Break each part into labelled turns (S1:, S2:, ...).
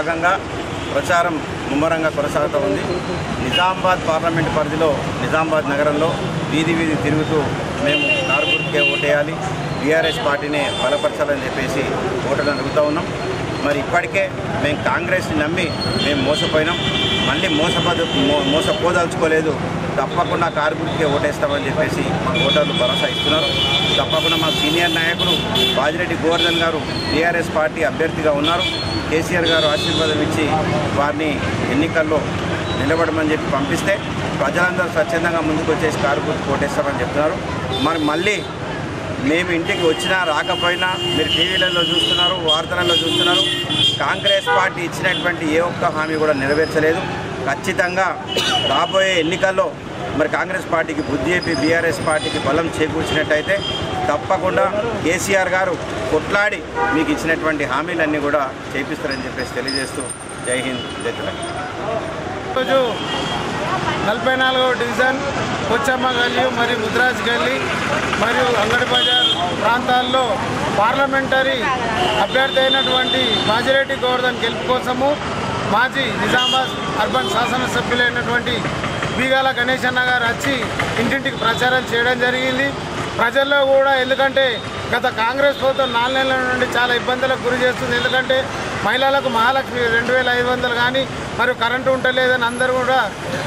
S1: భాగంగా ప్రచారం ముమ్మరంగా కొనసాగుతూ ఉంది. నిజామాబాద్ పార్లమెంటు పరిధిలో నిజామాబాద్ నగరంలో వీధి వీధి తిరుగుతూ మేము కారు ఓటేయాలి. బీఆర్ఎస్ పార్టీనే బలపరచాలని చెప్పేసి ఓటర్లు అడుగుతూ ఉన్నాం. మరి ఇప్పటికే మేము కాంగ్రెస్ని నమ్మి మేము మోసపోయినాం. మళ్ళీ మోసపద మోసపోదలుచుకోలేదు. తప్పకుండా కారు ఓటేస్తామని చెప్పేసి మా ఓటర్లు భరోసా ఇస్తున్నారు. తప్పకుండా మా సీనియర్ నాయకుడు బాజిరెడ్డి గోవర్ధన్ గారు టీఆర్ఎస్ పార్టీ అభ్యర్థిగా ఉన్నారు. కేసీఆర్ గారు ఆశీర్వాదం ఇచ్చి వారిని ఎన్నికల్లో నిలబడమని చెప్పి పంపిస్తే ప్రజలందరూ స్వచ్ఛందంగా ముందుకు వచ్చేసి కారు గుర్తు కోటేస్తామని చెప్తున్నారు. మరి మళ్ళీ మేము ఇంటికి వచ్చినా రాకపోయినా మీరు టీవీలలో చూస్తున్నారు వార్తలలో చూస్తున్నారు. కాంగ్రెస్ పార్టీ ఇచ్చినటువంటి ఏ ఒక్క హామీ కూడా నెరవేర్చలేదు. ఖచ్చితంగా రాబోయే ఎన్నికల్లో మరి కాంగ్రెస్ పార్టీకి బుద్ధి చెప్పి బీఆర్ఎస్ పార్టీకి బలం చేకూర్చినట్టయితే తప్పకుండా కేసీఆర్ గారు కొట్లాడి మీకు ఇచ్చినటువంటి హామీలన్నీ కూడా చేపిస్తారని చెప్పేసి తెలియజేస్తూ జై హింద్ జై తెలంగాణ.
S2: రోజు నలభై నాలుగవ డివిజన్ కొచ్చమ్మ గల్లీ మరియు ముద్రాజ్ గల్లీ మరియు అంగడి బజార్ ప్రాంతాల్లో పార్లమెంటరీ అభ్యర్థి అయినటువంటి మాజిరెడ్డి గోవర్ధన్ గెలుపు కోసము మాజీ నిజామాబాద్ అర్బన్ శాసనసభ్యులైనటువంటి బీగాల గణేష్ అన్న గారు వచ్చి ఇంటింటికి ప్రచారం చేయడం జరిగింది. ప్రజల్లో కూడా ఎందుకంటే గత కాంగ్రెస్ ప్రభుత్వం నాలుగు నెలల నుండి చాలా ఇబ్బందులకు గురి చేస్తుంది. ఎందుకంటే మహిళలకు మహాలక్ష్మి రెండు వేల ఐదు వందలు కానీ మరియు కరెంటు ఉంటలేదని అందరూ కూడా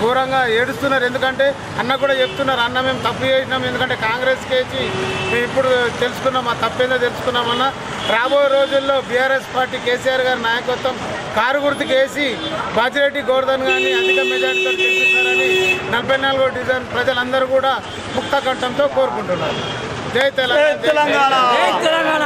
S2: ఘోరంగా ఏడుస్తున్నారు. ఎందుకంటే అన్న కూడా చెప్తున్నారు అన్న మేము తప్పు చేసినాం ఎందుకంటే కాంగ్రెస్కి వేసి మేము ఇప్పుడు తెలుసుకున్నాం ఆ తప్పేందో తెలుసుకున్నామన్న రాబోయే రోజుల్లో బీఆర్ఎస్ పార్టీ కేసీఆర్ గారి నాయకత్వం కారు గుర్తుకు వేసి బాజిరెడ్డి గోవర్ధన్ గారిని అధిక మెజార్టీతో గెలిపిస్తారని నలభై నాలుగో డివిజన్ ప్రజలందరూ కూడా ముక్త కంఠంతో కోరుకుంటున్నారు. జై తెలంగాణ.